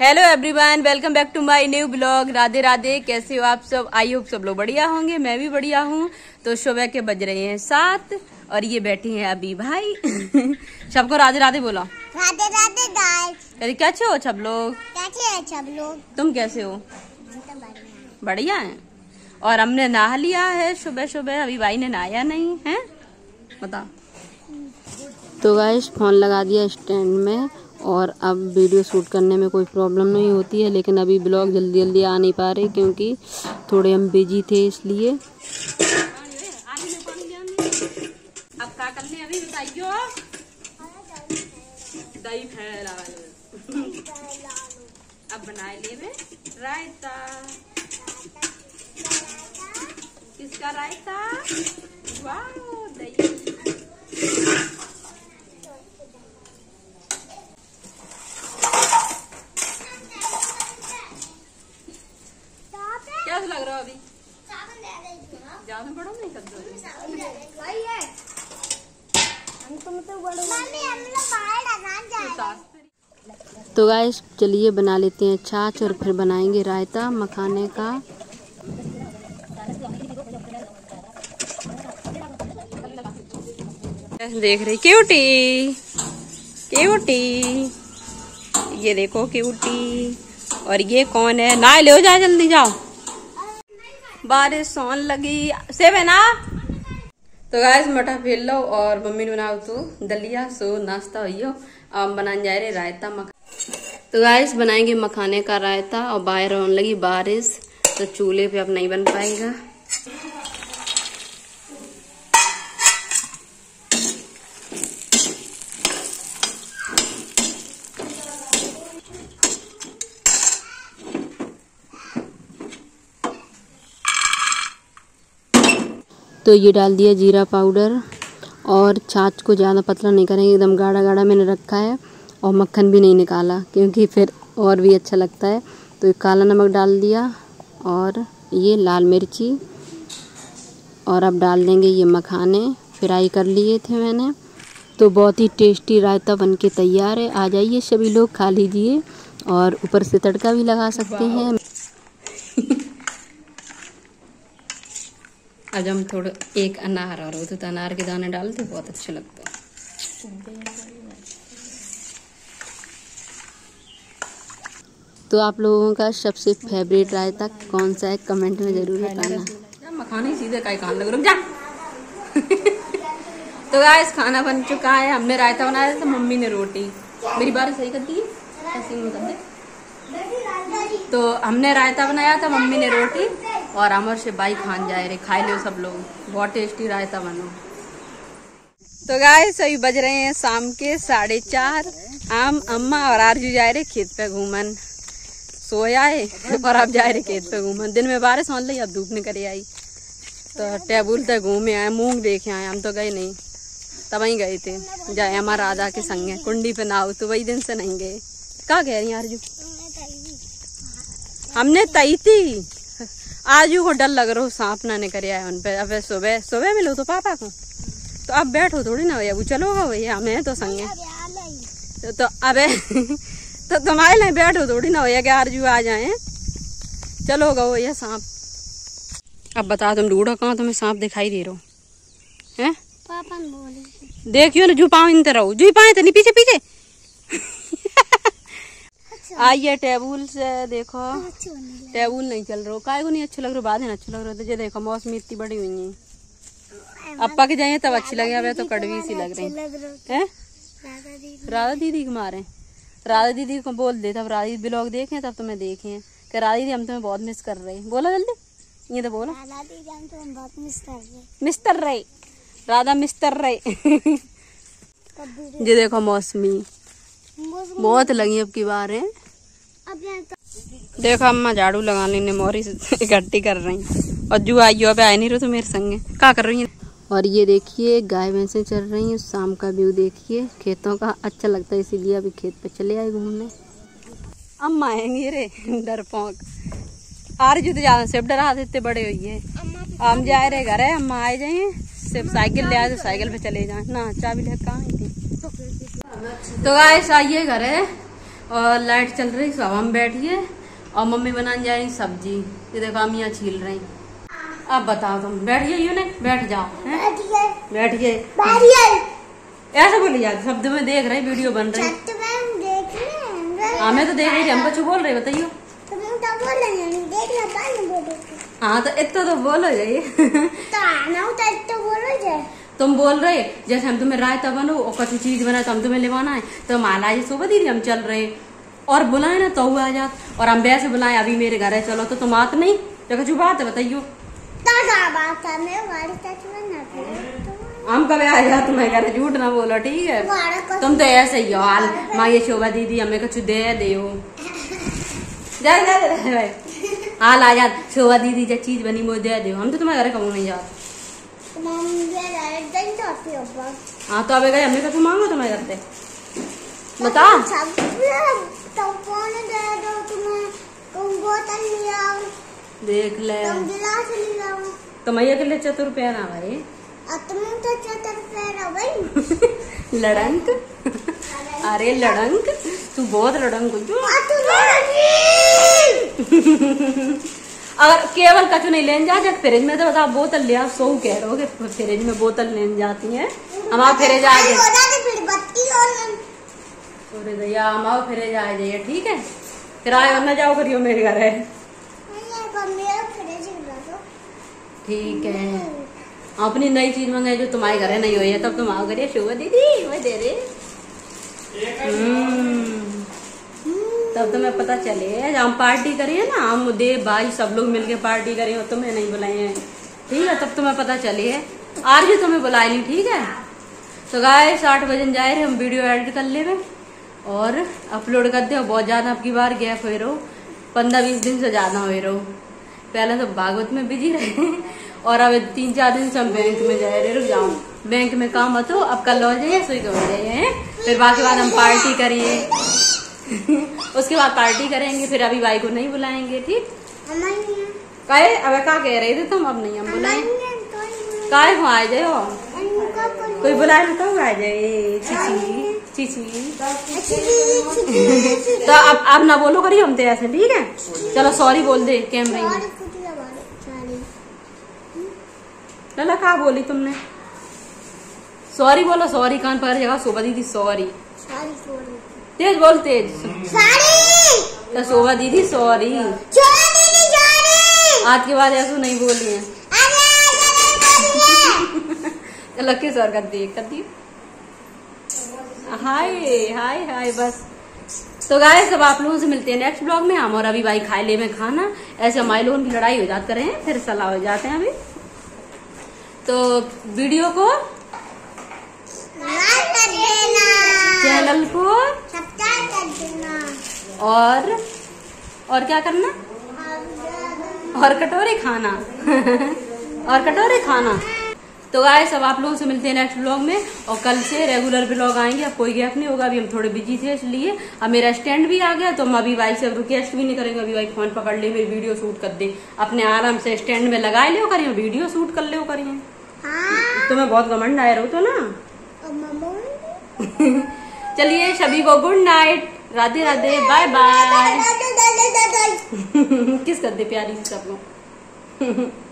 Hello everyone welcome back to my new blog Radhe Radhe कैसे हो आप सब? आई होप सब लोग बढ़िया होंगे मैं भी बढ़िया हूँ। तो सुबह के बज रहे हैं सात और ये बैठी हैं अभी भाई। सबको राधे राधे बोला। राधे राधे गाइस अरे कैसे हो सब लोग? कैसे हैं सब लोग? तुम कैसे हो? तो बढ़िया बढ़िया है? और हमने नहा लिया है सुबह सुबह अभी भाई ने नहाया नहीं है? बता। तो गाइस फ़ोन लगा दिया स्टैंड में। और अब वीडियो शूट करने में कोई प्रॉब्लम नहीं होती है, लेकिन अभी ब्लॉग जल्दी जल्दी आ नहीं पा रहे क्योंकि थोड़े हम बिज़ी थे इसलिए। अब रायता। किसका रायता? वाह, दही क्या लग रहा है अभी ज़्यादा तो गाइस चलिए बना लेते हैं छाछ और फिर बनाएँगे रायता मखाने का। देख रही क्यूटी क्यूटी। ये देखो क्यूटी। और ये कौन है? ना ले जाओ जल्दी, जाओ। बारिश, सोन लगी, सेब है ना? तो गाय मठा फेल लो और मम्मी ने बनाओ तो दलिया, सो नाश्ता हो अब बनाने जा रहे रायता मखा तो गाय बनाएँगे मखाने का रायता और बाहर होने लगी बारिश तो चूल्हे पे अब नहीं बन पाएगा। तो ये डाल दिया जीरा पाउडर और छाछ को ज़्यादा पतला नहीं करेंगे, एकदम गाढ़ा गाढ़ा मैंने रखा है और मक्खन भी नहीं निकाला क्योंकि फिर और भी अच्छा लगता है। तो काला नमक डाल दिया और ये लाल मिर्ची और अब डाल देंगे ये मखाने। फ्राई कर लिए थे मैंने। तो बहुत ही टेस्टी रायता बन के तैयार है। आ जाइए सभी लोग, खा लीजिए और ऊपर से तड़का भी लगा सकते हैं। आज हम थोड़ा एक अनार और तो अनार के दाने डालते बहुत अच्छा लगता है। तो आप लोगों का सबसे फेवरेट रायता कौन सा है? कमेंट में ज़रूर बताना। मखाने सीधे का कान लग रुक जा। तो गाइस खाना बन चुका है। हमने रायता बनाया था मम्मी ने रोटी। मेरी बात सही कर दी? ही। तो हमने रायता बनाया था मम्मी ने रोटी। और अमर से बाई खान जाए रे खाए लो सब लोग। बहुत टेस्टी रायता बनो। तो गाइस अभी बज रहे हैं शाम के साढ़े चार। आम अम्मा और आरज़ू जाए रहे खेत पे घूमन। सोया है और अब जाए रहे खेत पे घूमन। दिन में बारिश होने लगी, अब धूप निकल आई। तो टेबुल तक घूमे आए, मूंग देखे आए, हम तो गए नहीं। तब वहीं गए थे, जाए हमारा राधा के संग है कुंडी पे नाव तो वही दिन से नहीं गए। कहा कह रही आरज़ू? हमने तई थी। आजू को डर लग रहा हो सांप ना करे उन पे अब सुबह सुबह मिलो तो पापा को। तो अब बैठो थोड़ी ना भैया वो चलोगा भैया हमें तो संगे तो, तो अबे तो तुम्हारे लिए बैठो थोड़ी ना भैया कि आरज़ू आ जाए। चलोगा भैया सांप। अब बता तुम ढूंढो कहाँ तुम्हें सांप दिखाई दे रहा हो। हैं? पापा देखियो ना जुपाओ इन तरह जुपाए तो नहीं पीछे पीछे। आइए टेबुल से देखो। टेबुल नहीं चल रहा। काय को नहीं अच्छा लग रहा? बाद में अच्छा लग रहा तो देखो मौसमी इतनी बड़ी हुई है। अप्पा के जाइए तब अच्छी लगे। अब तो कड़वी सी लग रही है। राधा दीदी को मारे। राधा दीदी को बोल दे तब राधा दीदी ब्लॉग देखे तब तुम्हें देखे। कि राधा दीदी हम तुम्हें बहुत मिस कर रहे हैं। बोलो जल्दी। ये तो बोलो। राधा दीदी हम तो बहुत मिस कर रहे राधा मिस्टर रहे ये देखो मौसमी। बहुत लगी अब की बार है? तो देखो अम्मा झाड़ू लगाने ने मोरी से इकट्ठी कर रही और जो आई हो अब आए नहीं रहो तो मेरे संगे। क्या कर रही है? और ये देखिए गाय भैंसें चल रही हैं। शाम का व्यू देखिए। खेतों का अच्छा लगता है इसीलिए अभी खेत पे चले आए घूमने। अम्मा आएँगे रे डरपोक आर जी तो ज़्यादा सिर्फ़ डरा देते बड़े हुई है हम जाए रहे घर है अम्मा आए जाए। सिर्फ़ साइकिल ले आए तो साइकिल पे चले जाए। ना चाबी ले कहाँ तो गाइस आइए घर। है और लाइट चल रही सब हम बैठिए। और मम्मी बनाने जा रही सब्ज़ी। ये देखो हम यहाँ छील रही अब बताओ तुम बैठिए यू ने बैठ जाओ बैठिए। ऐसा बोली यार शब्द में देख रही वीडियो बन रही हम देख रहे हैं तो देख रही थी हम कुछ बोल रहे बताइयो। तुम तो बोल रहे हैं तो इतना तो बोलो जाइए। तो आना तो तो बोलो जे तुम बोल रहे जैसे हम तुम्हें रायता बनो और कुछ चीज़ बना तो हम तुम्हें लेवाना है। तो माला जी सुबह दीदी हम चल रहे और बुलाए ना तो आ जात। और हम वैसे बुलाए अभी मेरे घर है चलो तो तुम आत नहीं। तो कुछ बात है बताइयो। तो है हम कभी आ जा तुम्हें घर झूठ ना बोलो ठीक है? तुम तो ऐसे ही हो हाल। माँ ये शोभा दीदी हमें कुछ दे दे हो जा जा जा, जा, जा। हाल आ जात। शोभा दीदी जो चीज़ बनी वो दे दे हम तो तुम्हारे घर कहूँ नहीं जात मम्मी ये लाइट दिन जाती हो हाँ तो अबे गए हमें कुछ मांगो तुम्हारे घर बता। सब तो ले आओ। देख ले। तुम गिलास कमैया के लिए चतुर पैना भाई। तुम तो चतर पैर भाई। लड़ंक? अरे लड़ंक? तू बहुत लड़ंक हो तू अगर केवल कछु नहीं लेने जा जब फ्रिज में तो बता बोतल ले आओ सो कह रहे हो कि फ्रिज में बोतल लेने जाती है। हमारा फ्रिज आ जाए जाती अरे भैया हमारा फ्रिज आ जाइए ठीक है? फिर आए और ना जाओ करियो मेरे घर। है ठीक है। अपनी नई चीज़ मंगाई जो तुम्हारे घर है नहीं हुई है तब तुम आओ करिए शुभ दीदी मैं दे हम्म, तब तुम्हें पता चले हम पार्टी करिए ना, हम दे भाई सब लोग मिलके पार्टी करें और तुम्हें नहीं बुलाए हैं। ठीक है, तब तुम्हें पता चली है। आज भी तुम्हें बुलाए नहीं, ठीक है? तो गाय आठ बजे जाए रहे, हम वीडियो एडिट कर ले और अपलोड कर दे, बहुत ज़्यादा आपकी बार गैप हो रहो। पंद्रह बीस दिन से ज़्यादा हो रहो। पहले तो भागवत में बिज़ी रहे। और अब तीन चार दिन से हम बैंक में जा रहे जाओ। बैंक में काम हो तो अब कल हो जाइए, सुई हो। जाइए? फिर बाकी बाद हम पार्टी करिए। उसके बाद पार्टी करेंगे फिर अभी भाई को नहीं बुलाएँगे ठीक? काहे अब क्या कह रहे थे तुम? अब नहीं हम बुलाए। तो काहे हो आ जाओ। कोई बुलाए ना तो आ जाए? चीची चीची। तो अब अब ना बोलो करिए हम तो ऐसे ठीक है? चलो सॉरी बोल दे कैमरे में लला कहा बोली तुमने? सॉरी बोलो सॉरी कान पर जगह? शोभा दीदी सॉरी तेज बोल तेज। सारी। तो शोभा दीदी सॉरी। आज के बाद ऐसा नहीं बोली है। किस और कर दिए कर दिए। हाय हाय हाय बस। तो गाय सब आप लोगों से मिलते हैं नेक्स्ट ब्लॉग में। हम और अभी भाई खाए ले में खाना। ऐसे हमारे लोगों की लड़ाई हो जाते रहे हैं फिर सलाह हो जाते हैं अभी। तो वीडियो को देना। चैनल को सब्सक्राइब कर देना। और और क्या करना? और कटोरे खाना। और कटोरे खाना। तो गाय सब आप लोगों से मिलते हैं नेक्स्ट ब्लॉग में। और कल से रेगुलर ब्लॉग आएँगे। अब कोई गैप नहीं होगा। अभी हम थोड़े बिज़ी थे इसलिए अब मेरा स्टैंड भी आ गया। तो हम अभी भाई से अब रिक्वेस्ट भी नहीं करेंगे। अभी भाई फ़ोन पकड़ ले मेरी वीडियो शूट कर दे। अपने आराम से स्टैंड में लगा ले करिए वीडियो शूट कर ले करिए हाँ। तुम्हें बहुत घमंड आया रहो तो ना। चलिए सभी को good night Radhe Radhe bye bye किस करते प्यारी से सब लोग?